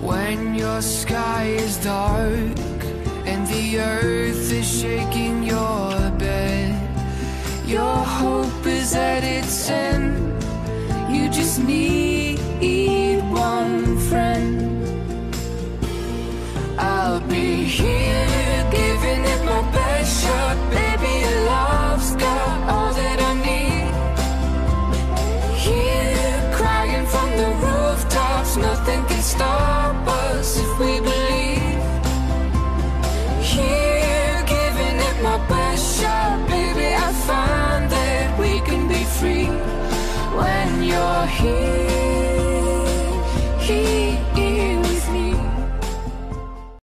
When your sky is dark and the earth is shaking your bed, your hope is at its end. You just need one friend. I'll be here. here giving it my best shot, baby. I find that we can be free when you're here. here.